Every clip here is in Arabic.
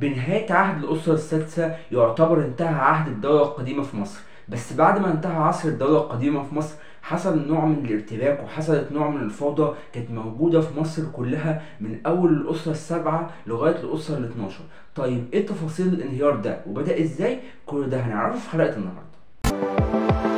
بنهاية عهد الأسرة السادسة يعتبر انتهى عهد الدولة القديمة في مصر. بس بعد ما انتهى عصر الدولة القديمة في مصر حصل نوع من الارتباك وحصلت نوع من الفوضى كانت موجودة في مصر كلها من أول الأسرة السابعة لغاية الأسرة ال 12 طيب إيه تفاصيل الانهيار ده؟ وبدأ إزاي؟ كل ده هنعرفه في حلقة النهاردة.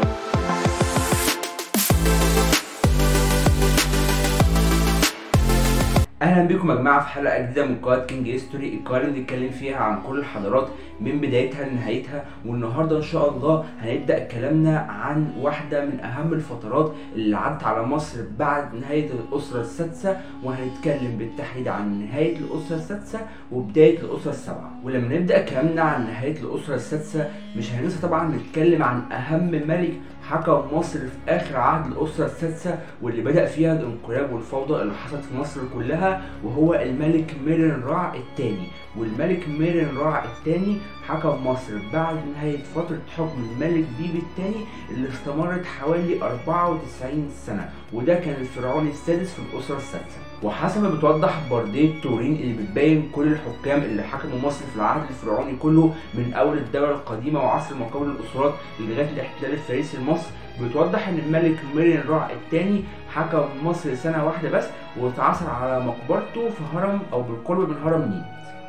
أهلا بكم يا جماعة في حلقة جديدة من قناة King History القناة اللي بنتكلم فيها عن كل الحضارات من بدايتها لنهايتها والنهاردة إن شاء الله هنبدأ كلامنا عن واحدة من أهم الفترات اللي عدت على مصر بعد نهاية الأسرة السادسة وهنتكلم بالتحديد عن نهاية الأسرة السادسة وبداية الأسرة السابعة. ولما نبدأ كلامنا عن نهاية الأسرة السادسة مش هننسى طبعا نتكلم عن أهم ملك حكم مصر في آخر عهد الأسرة السادسة واللي بدأ فيها الانقلاب والفوضى اللي حصلت في مصر كلها وهو الملك ميرن رع الثاني والملك ميرن رع الثاني حكم مصر بعد نهاية فترة حكم الملك بيبي الثاني اللي استمرت حوالي 94 سنة وده كان الفرعون السادس في الأسرة السادسة. وحسب ما بتوضح بردية تورين اللي بتبين كل الحكام اللي حكموا مصر في العهد الفرعوني كله من أول الدولة القديمة وعصر ما قبل الأسرات لغاية الاحتلال الفارسي لمصر بتوضح إن الملك ميرين رع الثاني حكم مصر سنة واحدة بس واتعثر على مقبرته في هرم أو بالقرب من هرم نيل.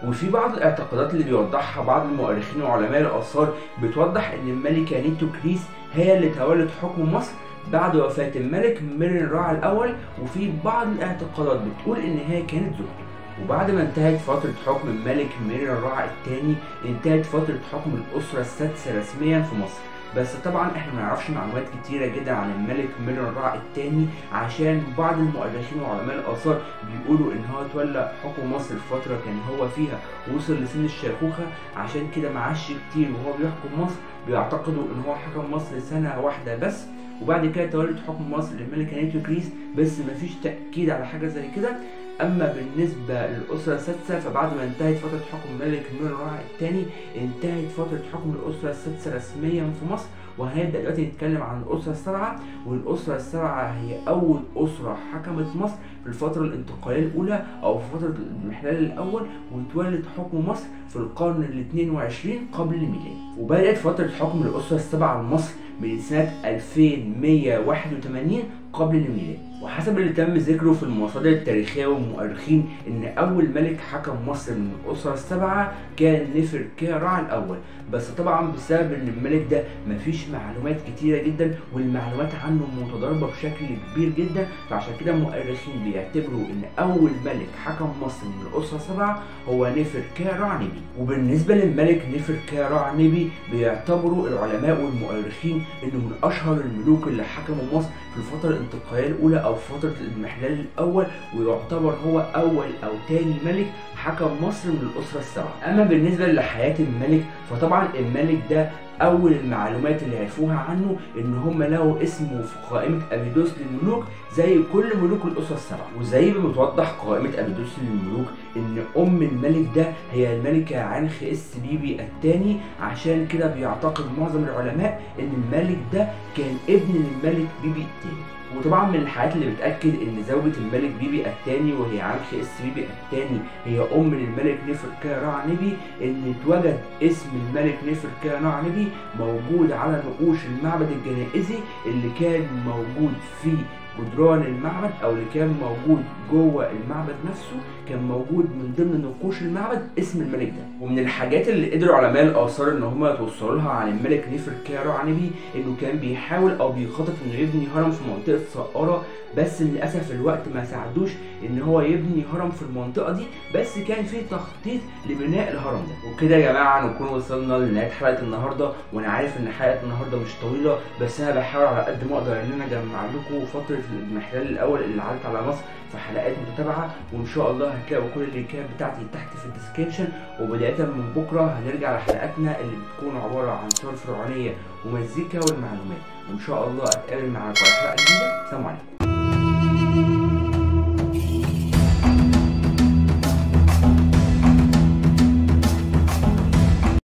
وفي بعض الاعتقادات اللي بيوضحها بعض المؤرخين وعلماء الآثار بتوضح إن الملكة نيتو كريس هي اللي تولت حكم مصر بعد وفاة الملك ميرين رع الأول وفي بعض الاعتقادات بتقول إن هي كانت زوجته. وبعد ما انتهت فترة حكم الملك ميرين رع الثاني انتهت فترة حكم الأسرة السادسة رسميا في مصر. بس طبعا إحنا ما نعرفش معلومات كتيرة جدا عن الملك ميرن رع الثاني عشان بعض المؤرخين وعلماء الآثار بيقولوا إن هو تولى حكم مصر في فترة كان هو فيها وصل لسن الشيخوخة. عشان كده ما عاش كتير وهو بيحكم مصر بيعتقدوا إن هو حكم مصر سنة واحدة بس. وبعد كده تولت حكم مصر الملكة نيتوكريس بس مفيش تأكيد على حاجة زي كده. أما بالنسبة للأسرة السادسة فبعد ما انتهت فترة حكم الملك ميرن رع الثاني انتهت فترة حكم الأسرة السادسة رسميا في مصر. وهنبدا دلوقتي نتكلم عن الأسرة السابعه والأسرة السابعه هي أول أسرة حكمت مصر في الفترة الانتقالية الأولى أو في فترة الاحتلال الأول وتولد حكم مصر في القرن ال 22 قبل الميلاد. وبدأت فترة حكم الأسرة السابعه لمصر من سنة 2181 قبل الميلاد وحسب اللي تم ذكره في المصادر التاريخية والمؤرخين إن أول ملك حكم مصر من الأسرة السبعة كان نفر كارع الأول. بس طبعا بسبب إن الملك ده مفيش معلومات كتيرة جدا والمعلومات عنه متضاربة بشكل كبير جدا فعشان كده المؤرخين بيعتبروا إن أول ملك حكم مصر من الأسرة السبعة هو نفر كارع نبي وبالنسبة للملك نفر كارع نبي بيعتبروا العلماء والمؤرخين إنه من أشهر الملوك اللي حكموا مصر في الفترة الانتقالية الأولى أو فترة الاضمحلال الأول ويعتبر هو أول أو تاني ملك حكم مصر من الأسرة السبعة. أما بالنسبة لحياة الملك فطبعا الملك ده أول المعلومات اللي عرفوها عنه إن هم لقوا اسمه في قائمة أبيدوس للملوك زي كل ملوك الأسرة السبعة. وزي ما بتوضح قائمة أبيدوس للملوك إن أم الملك ده هي الملكة عنخ إس بيبي الثاني عشان كده بيعتقد معظم العلماء إن الملك ده كان ابن الملك بيبي الثاني وطبعا من الحاجات اللي بتأكد إن زوجة الملك بيبي الثاني وهي عنخ إس بيبي الثاني هي أم للملك نفر كارع نبي إن اتوجد اسم الملك نفر كارع نبي موجود على نقوش المعبد الجنائزي اللي كان موجود في جدران المعبد أو اللي كان موجود جوه المعبد نفسه كان موجود من ضمن نقوش المعبد اسم الملك ده. ومن الحاجات اللي قدروا علماء الاثار إن هم يتوصلوا لها عن الملك نفر كارع نبي إنه كان بيحاول أو بيخطط انه يبني هرم في منطقة سقارة بس للأسف الوقت ما ساعدوش إن هو يبني هرم في المنطقة دي بس كان في تخطيط لبناء الهرم ده. وكده يا جماعة نكون وصلنا لنهاية حلقة النهارده وأنا عارف إن حلقة النهارده مش طويلة بس أنا بحاول على قد ما أقدر إن أنا أجمع لكم فترة الاضمحلال الأول اللي عدت على مصر في حلقات متتابعه وإن شاء الله هتلاقوا كل اللينكات بتاعتي تحت في ال description وبداية من بكرة هنرجع لحلقاتنا اللي بتكون عبارة عن صور فرعونية ومزيكا والمعلومات. وإن شاء الله أتقابل معاكم على حلقة جديدة. سلام عليكم.